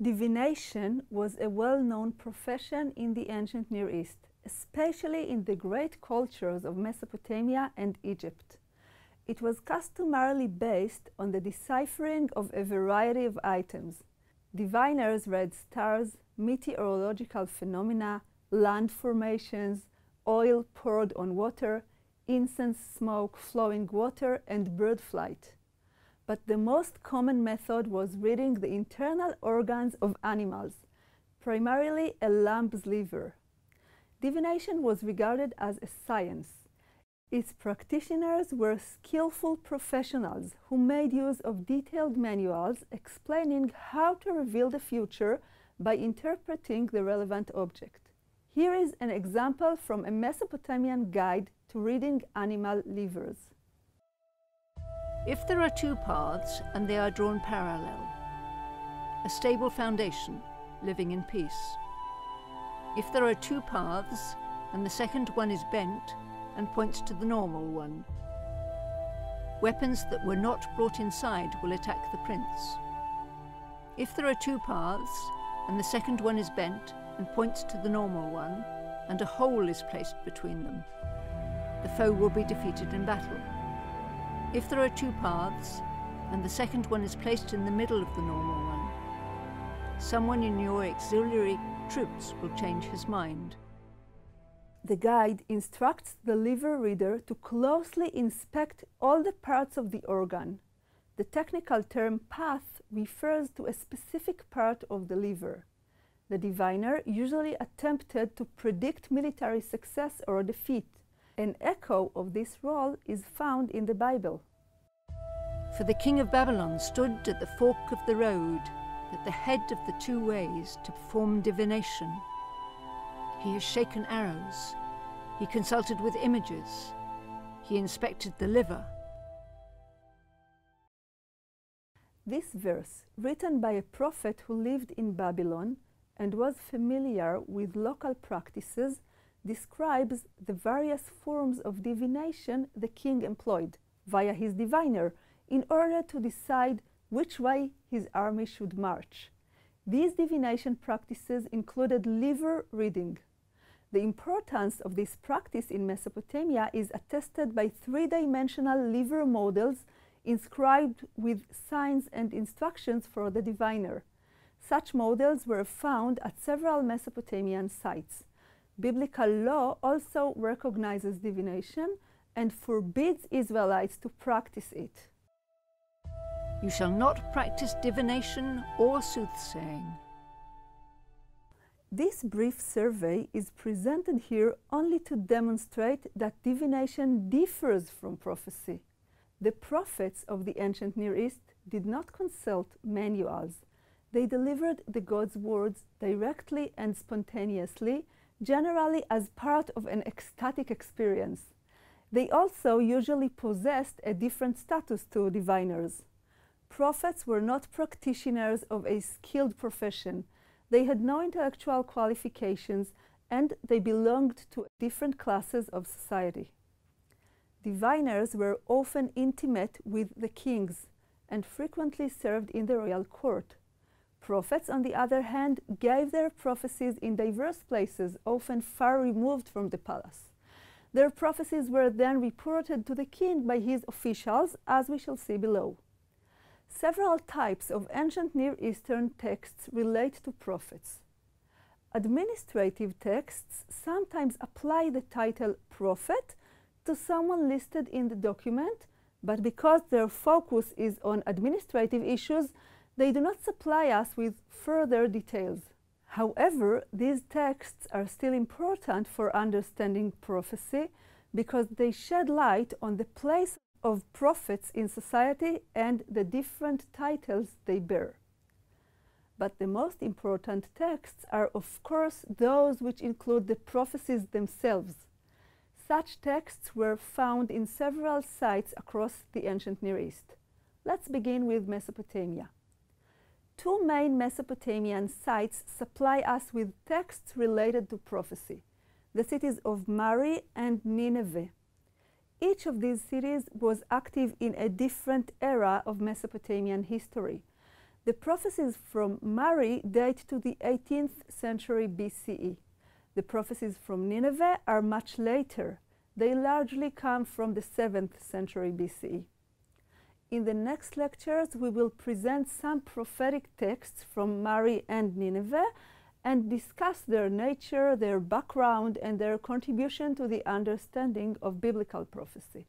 Divination was a well known profession in the ancient Near East, especially in the great cultures of Mesopotamia and Egypt. It was customarily based on the deciphering of a variety of items. Diviners read stars, meteorological phenomena, land formations, oil poured on water, incense smoke, flowing water, and bird flight. But the most common method was reading the internal organs of animals, primarily a lamb's liver. Divination was regarded as a science. Its practitioners were skillful professionals who made use of detailed manuals explaining how to reveal the future by interpreting the relevant object. Here is an example from a Mesopotamian guide to reading animal livers. If there are two paths and they are drawn parallel, a stable foundation, living in peace. If there are two paths and the second one is bent and points to the normal one, weapons that were not brought inside will attack the prince. If there are two paths and the second one is bent and points to the normal one, and a hole is placed between them, the foe will be defeated in battle. If there are two paths, and the second one is placed in the middle of the normal one, someone in your auxiliary troops will change his mind. The guide instructs the liver reader to closely inspect all the parts of the organ. The technical term path refers to a specific part of the liver. The diviner usually attempted to predict military success or defeat. An echo of this role is found in the Bible. For the king of Babylon stood at the fork of the road, at the head of the two ways, to perform divination. He has shaken arrows. He consulted with images. He inspected the liver. This verse, written by a prophet who lived in Babylon and was familiar with local practices, describes the various forms of divination the king employed via his diviner in order to decide which way his army should march. These divination practices included liver reading. The importance of this practice in Mesopotamia is attested by three dimensional liver models inscribed with signs and instructions for the diviner. Such models were found at several Mesopotamian sites. Biblical law also recognizes divination and forbids Israelites to practice it. You shall not practice divination or soothsaying. This brief survey is presented here only to demonstrate that divination differs from prophecy. The prophets of the ancient Near East did not consult manuals. They delivered the God's words directly and spontaneously generally as part of an ecstatic experience. They also usually possessed a different status to diviners. Prophets were not practitioners of a skilled profession. They had no intellectual qualifications and they belonged to different classes of society. Diviners were often intimate with the kings and frequently served in the royal court. Prophets, on the other hand, gave their prophecies in diverse places, often far removed from the palace. Their prophecies were then reported to the king by his officials, as we shall see below. Several types of ancient Near Eastern texts relate to prophets. Administrative texts sometimes apply the title prophet to someone listed in the document, but because their focus is on administrative issues, they do not supply us with further details. However, these texts are still important for understanding prophecy because they shed light on the place of prophets in society and the different titles they bear. But the most important texts are, of course, those which include the prophecies themselves. Such texts were found in several sites across the ancient Near East. Let's begin with Mesopotamia. Two main Mesopotamian sites supply us with texts related to prophecy the cities of Mari and Nineveh. Each of these cities was active in a different era of Mesopotamian history. The prophecies from Mari date to the 18th century BCE. The prophecies from Nineveh are much later. They largely come from the 7th century BCE. In the next lectures, we will present some prophetic texts from Mari and Nineveh and discuss their nature, their background, and their contribution to the understanding of biblical prophecy.